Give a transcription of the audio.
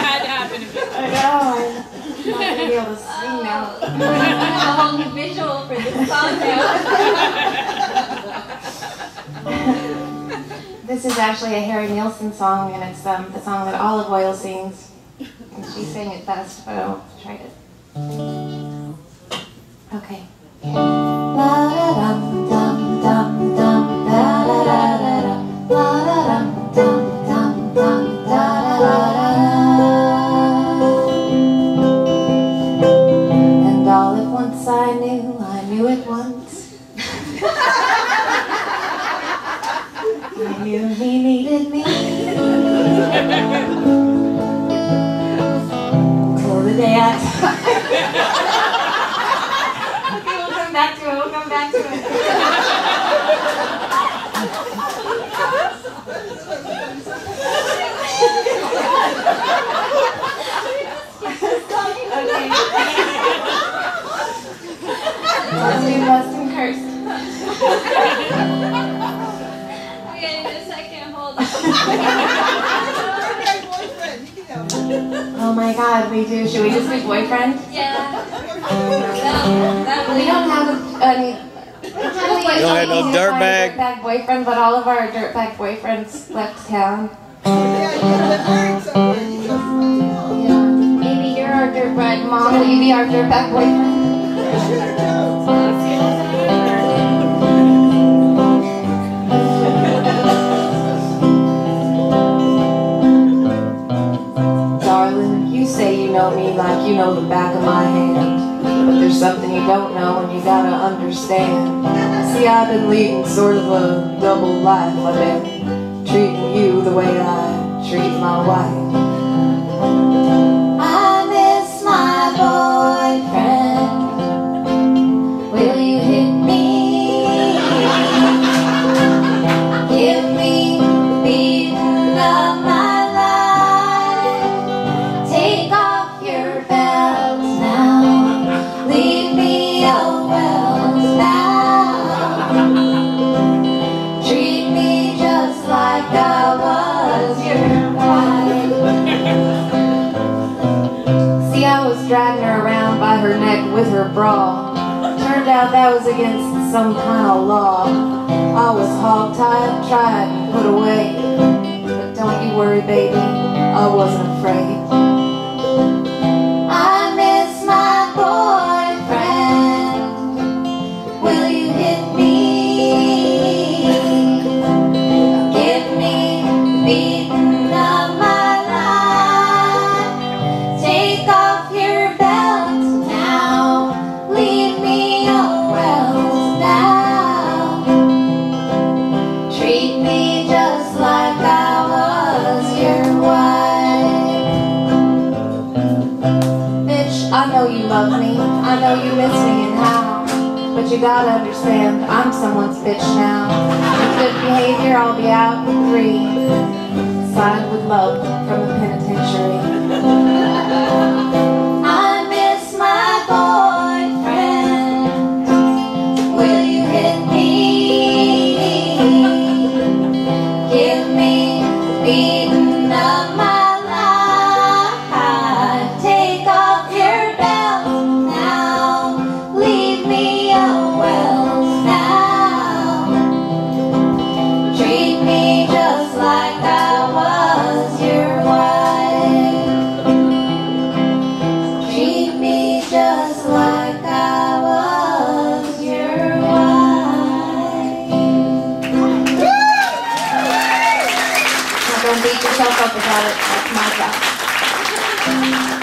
Had to happen I know. I'm not gonna be able to sing now. a whole new visual for this song now. This is actually a Harry Nilsson song, and it's um, the song that Olive Oyl sings. And she sang it best, but I'll try it. Okay. And all at once I knew, I knew at once. I knew he needed me. The okay, we'll come back to it. We'll come back to it. Oh my god, we do. Should we just be boyfriend? Yeah. That, that We don't have any. We don't have no dirtbag. dirtbag boyfriend, but all of our dirtbag boyfriends left town. Yeah. Maybe you're our dirtbag mom. Will you be our dirtbag boyfriend? know the back of my hand. But there's something you don't know and you gotta understand. See, I've been leading sort of a double life. I've been treating you the way I treat my wife. Dragging her around by her neck with her bra. Turned out that was against some kind of law. I was hog-tied, tried, put away. But don't you worry, baby, I wasn't afraid. How. But you gotta understand, I'm someone's bitch now. With good behavior, I'll be out in three. Signed with love from a penitentiary. Treat me just like I was your wife. Treat me just like I was your wife. Don't beat yourself up about it. That's my job.